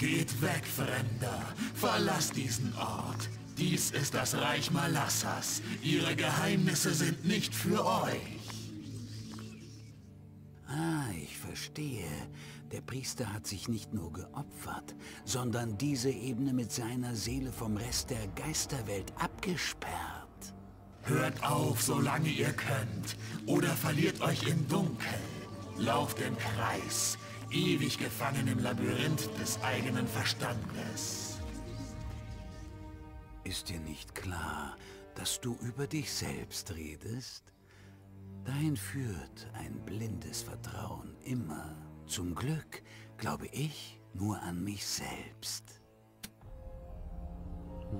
Geht weg, Fremder. Verlasst diesen Ort. Dies ist das Reich Malassas. Ihre Geheimnisse sind nicht für euch. Ah, ich verstehe. Der Priester hat sich nicht nur geopfert, sondern diese Ebene mit seiner Seele vom Rest der Geisterwelt abgesperrt. Hört auf, solange ihr könnt, oder verliert euch im Dunkel. Lauft im Kreis, ewig gefangen im Labyrinth des eigenen Verstandes. Ist dir nicht klar, dass du über dich selbst redest? Dahin führt ein blindes Vertrauen immer. Zum Glück glaube ich nur an mich selbst.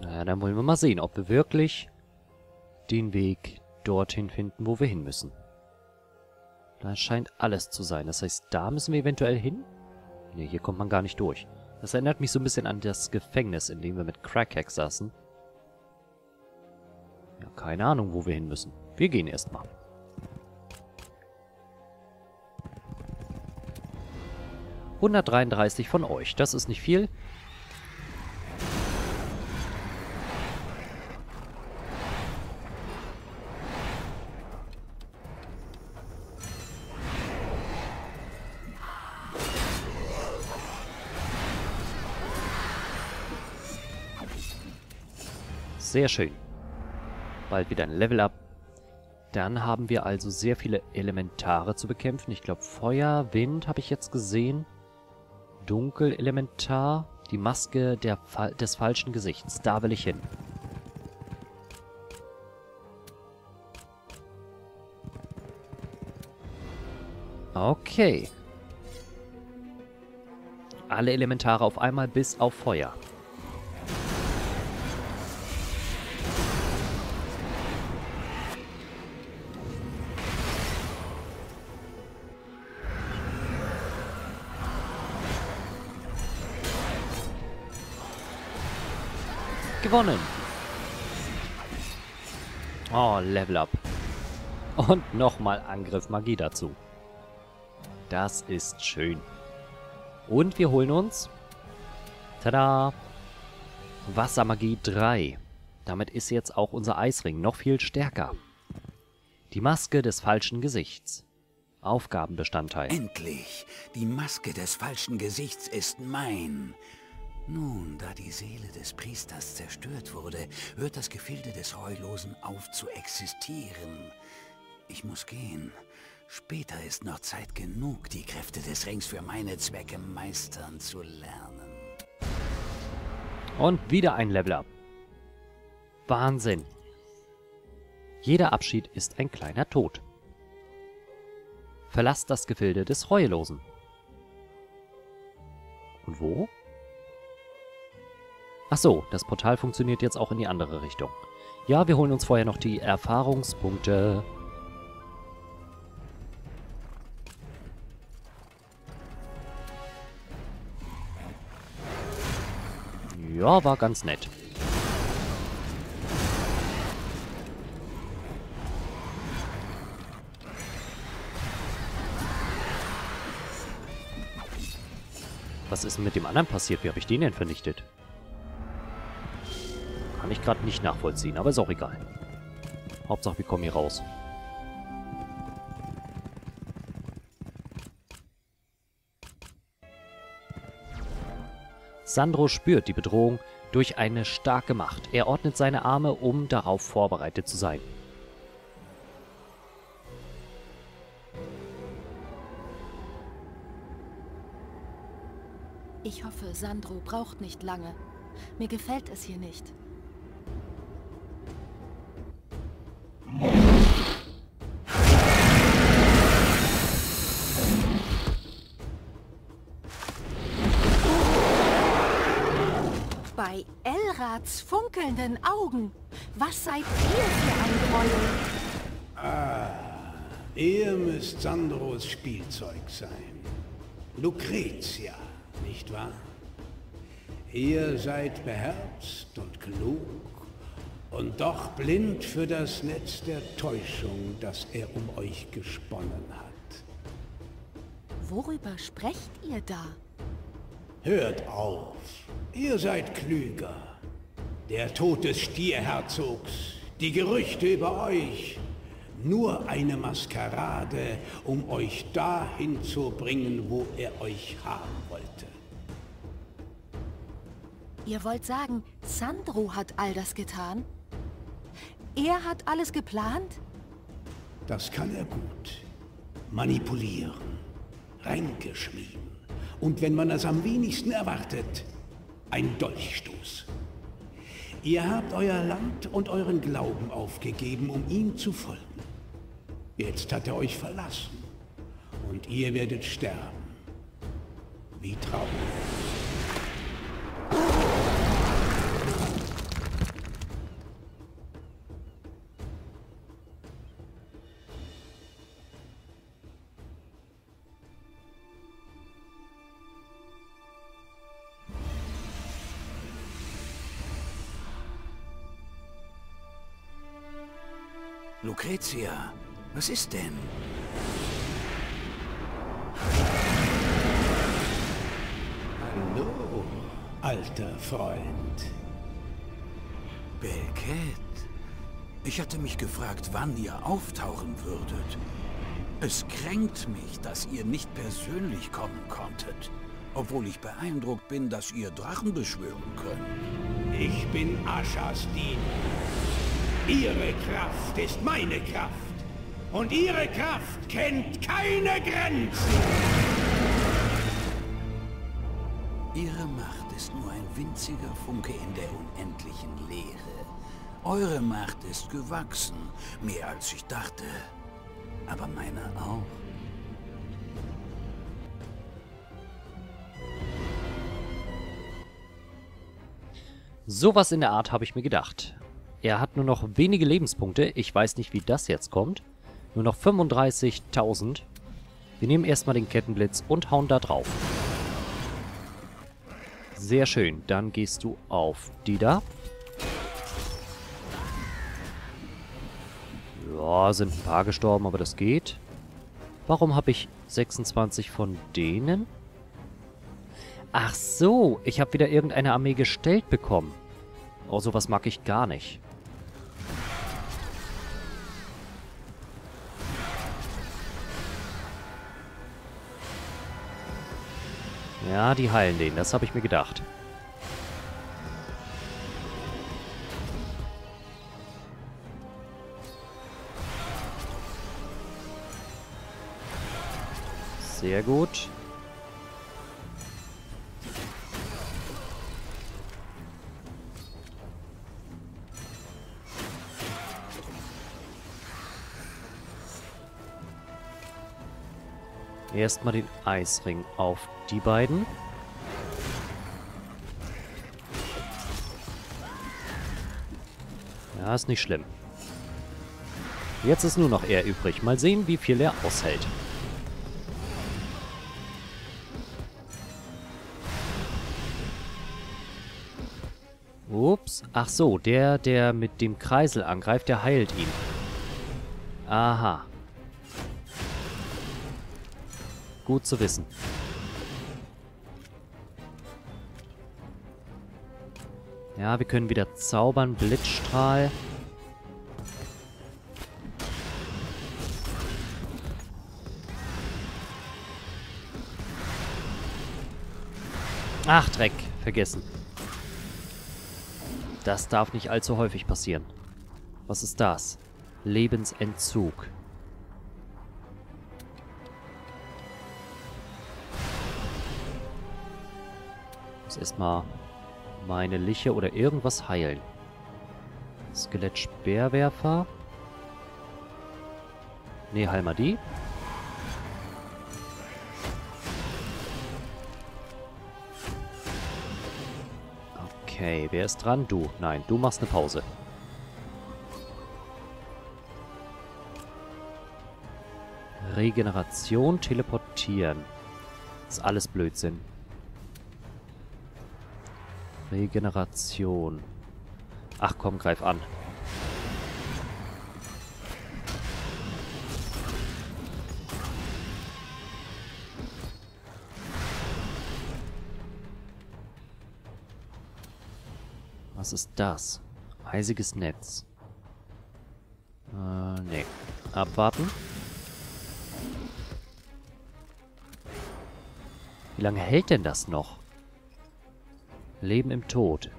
Naja, dann wollen wir mal sehen, ob wir wirklich den Weg dorthin finden, wo wir hin müssen. Da scheint alles zu sein. Das heißt, da müssen wir eventuell hin? Ne, hier kommt man gar nicht durch. Das erinnert mich so ein bisschen an das Gefängnis, in dem wir mit Crackhack saßen. Ja, keine Ahnung, wo wir hin müssen. Wir gehen erstmal. ...133 von euch. Das ist nicht viel. Sehr schön. Bald wieder ein Level-Up. Dann haben wir also sehr viele Elementare zu bekämpfen. Ich glaube, Feuer, Wind habe ich jetzt gesehen. Dunkelelementar. Die Maske Fa des falschen Gesichts. Da will ich hin. Okay. Alle Elementare auf einmal bis auf Feuer. Gewonnen. Oh, Level Up. Und nochmal Angriff Magie dazu. Das ist schön. Und wir holen uns... Tada! Wassermagie 3. Damit ist jetzt auch unser Eisring noch viel stärker. Die Maske des falschen Gesichts. Aufgabenbestandteil. Endlich! Die Maske des falschen Gesichts ist mein. Nun, da die Seele des Priesters zerstört wurde, hört das Gefilde des Heulosen auf zu existieren. Ich muss gehen. Später ist noch Zeit genug, die Kräfte des Rings für meine Zwecke meistern zu lernen. Und wieder ein Level-Up. Wahnsinn. Jeder Abschied ist ein kleiner Tod. Verlasst das Gefilde des Reuelosen. Und wo? Ach so, das Portal funktioniert jetzt auch in die andere Richtung. Ja, wir holen uns vorher noch die Erfahrungspunkte. Ja, war ganz nett. Was ist denn mit dem anderen passiert? Wie habe ich den denn vernichtet? Kann ich gerade nicht nachvollziehen, aber ist auch egal. Hauptsache, wir kommen hier raus. Sandro spürt die Bedrohung durch eine starke Macht. Er ordnet seine Arme, um darauf vorbereitet zu sein. Ich hoffe, Sandro braucht nicht lange. Mir gefällt es hier nicht. Elrads funkelnden Augen. Was seid ihr für ein Gräuel? Ah, ihr müsst Sandros Spielzeug sein. Lucretia, nicht wahr? Ihr seid beherzt und klug und doch blind für das Netz der Täuschung, das er um euch gesponnen hat. Worüber sprecht ihr da? Hört auf. Ihr seid klüger. Der Tod des Stierherzogs, die Gerüchte über euch. Nur eine Maskerade, um euch dahin zu bringen, wo er euch haben wollte. Ihr wollt sagen, Sandro hat all das getan? Er hat alles geplant? Das kann er gut. Manipulieren, Ränke schmieden. Und wenn man es am wenigsten erwartet, ein Dolchstoß. Ihr habt euer Land und euren Glauben aufgegeben, um ihm zu folgen. Jetzt hat er euch verlassen. Und ihr werdet sterben. Wie traurig. Lucretia, was ist denn? Hallo, alter Freund. Belkett. Ich hatte mich gefragt, wann ihr auftauchen würdet. Es kränkt mich, dass ihr nicht persönlich kommen konntet. Obwohl ich beeindruckt bin, dass ihr Drachen beschwören könnt. Ich bin Aschas Diener. Ihre Kraft ist meine Kraft. Und ihre Kraft kennt keine Grenzen. Ihre Macht ist nur ein winziger Funke in der unendlichen Leere. Eure Macht ist gewachsen, mehr als ich dachte. Aber meine auch. Sowas in der Art habe ich mir gedacht. Er hat nur noch wenige Lebenspunkte. Ich weiß nicht, wie das jetzt kommt. Nur noch 35.000. Wir nehmen erstmal den Kettenblitz und hauen da drauf. Sehr schön. Dann gehst du auf die da. Ja, sind ein paar gestorben, aber das geht. Warum habe ich 26 von denen? Ach so, ich habe wieder irgendeine Armee gestellt bekommen. Oh, sowas mag ich gar nicht. Ja, die heilen den, das habe ich mir gedacht. Sehr gut. Erstmal den Eisring auf die beiden. Ja, ist nicht schlimm. Jetzt ist nur noch er übrig. Mal sehen, wie viel er aushält. Ups. Ach so, der, der mit dem Kreisel angreift, der heilt ihn. Aha. Gut zu wissen. Ja, wir können wieder zaubern. Blitzstrahl. Ach, Dreck. Vergessen. Das darf nicht allzu häufig passieren. Was ist das? Lebensentzug. Muss erstmal meine Liche oder irgendwas heilen. Skelett Speerwerfer. Ne, heil mal die. Okay, wer ist dran? Du. Nein, du machst eine Pause. Regeneration, teleportieren. Das ist alles Blödsinn. Regeneration. Ach komm, greif an. Was ist das? Eisiges Netz. Äh, nee. Abwarten. Wie lange hält denn das noch? Leben im Tod.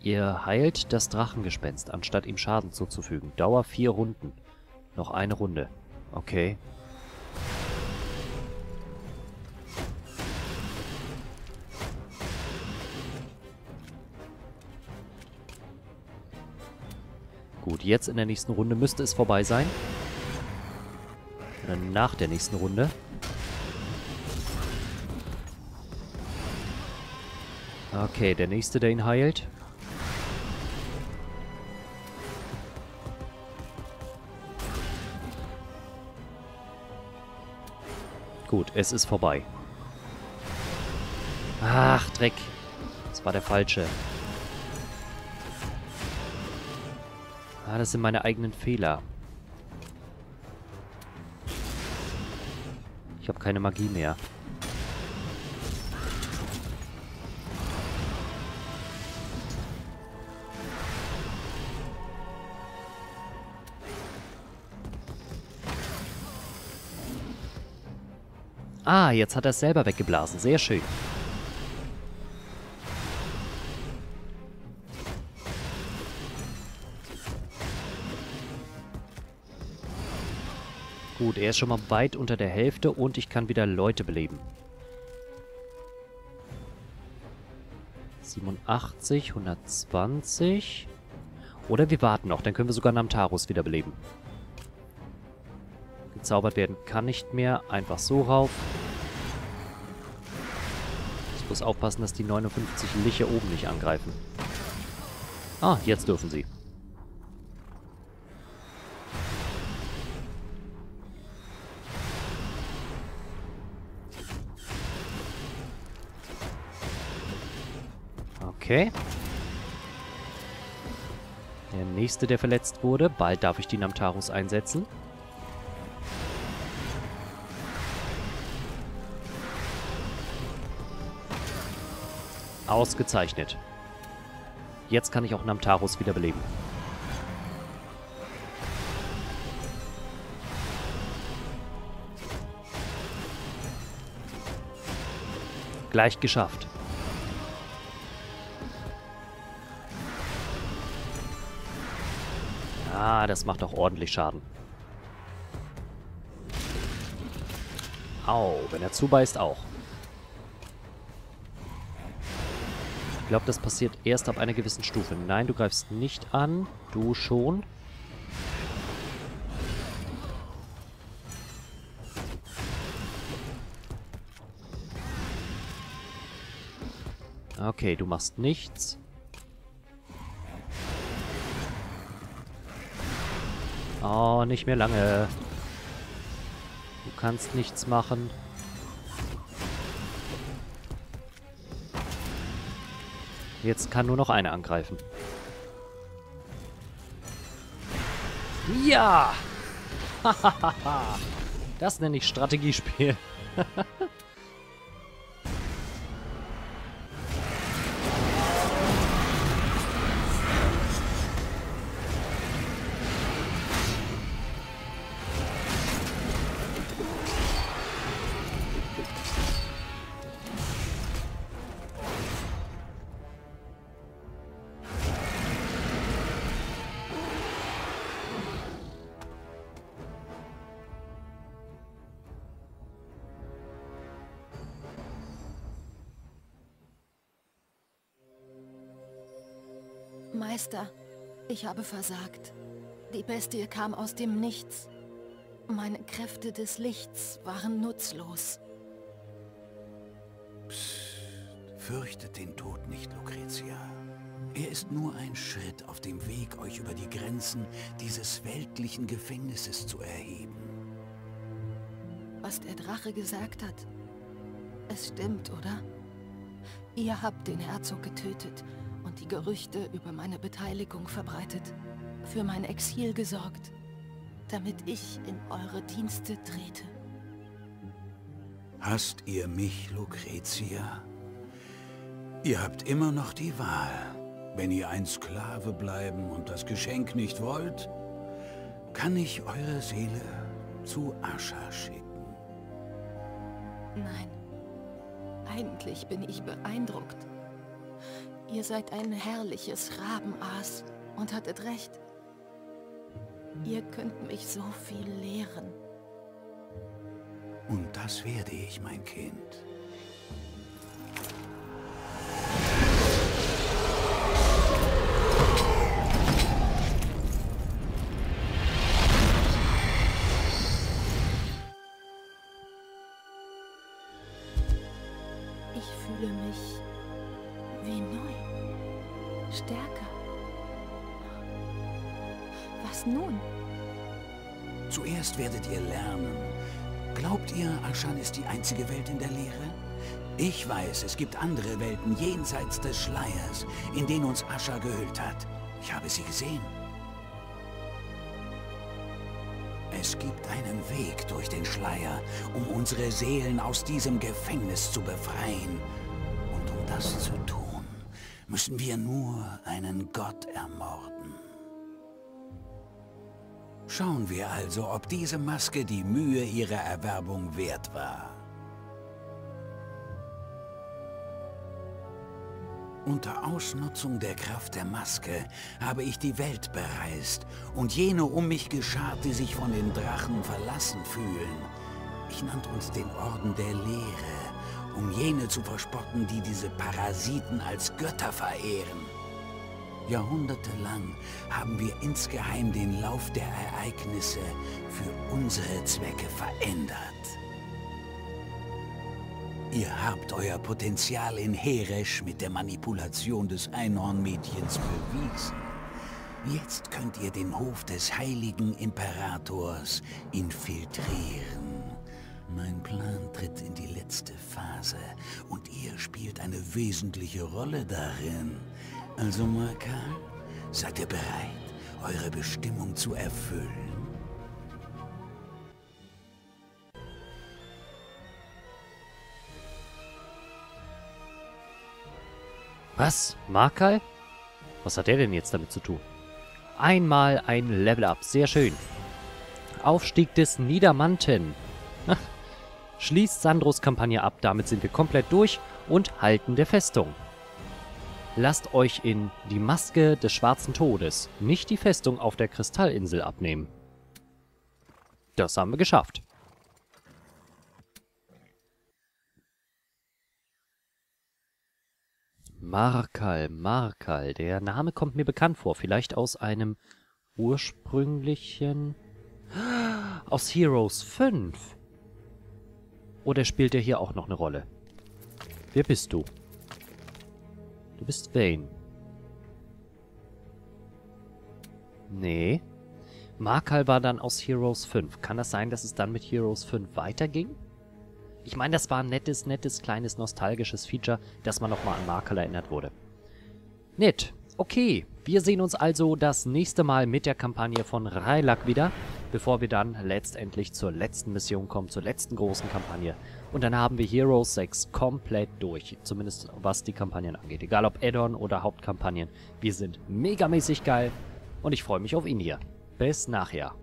Ihr heilt das Drachengespenst, anstatt ihm Schaden zuzufügen. Dauer vier Runden. Noch eine Runde. Okay. Gut, jetzt in der nächsten Runde müsste es vorbei sein. Oder nach der nächsten Runde. Okay, der nächste, der ihn heilt. Gut, es ist vorbei. Ach, Dreck. Das war der falsche. Ah, das sind meine eigenen Fehler. Ich habe keine Magie mehr. Ah, jetzt hat er es selber weggeblasen. Sehr schön. Gut, er ist schon mal weit unter der Hälfte und ich kann wieder Leute beleben. 87, 120. Oder wir warten noch, dann können wir sogar Namtarus wiederbeleben. Gezaubert werden kann nicht mehr. Einfach so rauf. Ich muss aufpassen, dass die 59 Liche oben nicht angreifen. Ah, jetzt dürfen sie. Okay. Der nächste, der verletzt wurde. Bald darf ich die Namtarus einsetzen. Ausgezeichnet. Jetzt kann ich auch Namtarus wiederbeleben. Gleich geschafft. Ah, das macht auch ordentlich Schaden. Au, wenn er zubeißt auch. Glaube, das passiert erst ab einer gewissen Stufe. Nein, du greifst nicht an. Du schon. Okay, du machst nichts. Oh, nicht mehr lange. Du kannst nichts machen. Jetzt kann nur noch eine angreifen. Ja! das nenne ich Strategiespiel. Meister, ich habe versagt. Die Bestie kam aus dem Nichts. Meine Kräfte des Lichts waren nutzlos. Psst, fürchtet den Tod nicht, Lucretia. Er ist nur ein Schritt auf dem Weg, euch über die Grenzen dieses weltlichen Gefängnisses zu erheben. Was der Drache gesagt hat, es stimmt, oder? Ihr habt den Herzog getötet und die Gerüchte über meine Beteiligung verbreitet, für mein Exil gesorgt, damit ich in eure Dienste trete. Hasst ihr mich, Lucretia? Ihr habt immer noch die Wahl. Wenn ihr ein Sklave bleiben und das Geschenk nicht wollt, kann ich eure Seele zu Ascha schicken. Nein. Eigentlich bin ich beeindruckt. Ihr seid ein herrliches Rabenaas und hattet recht. Ihr könnt mich so viel lehren. Und das werde ich, mein Kind. Aschan ist die einzige Welt in der Leere? Ich weiß, es gibt andere Welten jenseits des Schleiers, in denen uns Ascha gehüllt hat. Ich habe sie gesehen. Es gibt einen Weg durch den Schleier, um unsere Seelen aus diesem Gefängnis zu befreien. Und um das zu tun, müssen wir nur einen Gott ermorden. Schauen wir also, ob diese Maske die Mühe ihrer Erwerbung wert war. Unter Ausnutzung der Kraft der Maske habe ich die Welt bereist und jene um mich geschart, die sich von den Drachen verlassen fühlen. Ich nannte uns den Orden der Lehre, um jene zu verspotten, die diese Parasiten als Götter verehren. Jahrhundertelang haben wir insgeheim den Lauf der Ereignisse für unsere Zwecke verändert. Ihr habt euer Potenzial in Heresch mit der Manipulation des Einhornmädchens bewiesen. Jetzt könnt ihr den Hof des heiligen Imperators infiltrieren. Mein Plan tritt in die letzte Phase und ihr spielt eine wesentliche Rolle darin. Also, Markal, seid ihr bereit, eure Bestimmung zu erfüllen? Was? Markal? Was hat der denn jetzt damit zu tun? Einmal ein Level-Up. Sehr schön. Aufstieg des Niedermanten. Schließt Sandros Kampagne ab. Damit sind wir komplett durch und halten der Festung. Lasst euch in die Maske des schwarzen Todes nicht die Festung auf der Kristallinsel abnehmen. Das haben wir geschafft. Markal, Markal. Der Name kommt mir bekannt vor. Vielleicht aus einem ursprünglichen... Aus Heroes 5. Oder spielt er hier auch noch eine Rolle? Wer bist du? Du bist Vayne. Nee. Markal war dann aus Heroes 5. Kann das sein, dass es dann mit Heroes 5 weiterging? Ich meine, das war ein nettes, nettes, kleines, nostalgisches Feature, dass man nochmal an Markal erinnert wurde. Nett. Okay, wir sehen uns also das nächste Mal mit der Kampagne von Railak wieder, bevor wir dann letztendlich zur letzten Mission kommen, zur letzten großen Kampagne. Und dann haben wir Heroes 6 komplett durch, zumindest was die Kampagnen angeht. Egal ob Add-on oder Hauptkampagnen, wir sind megamäßig geil und ich freue mich auf ihn hier. Bis nachher.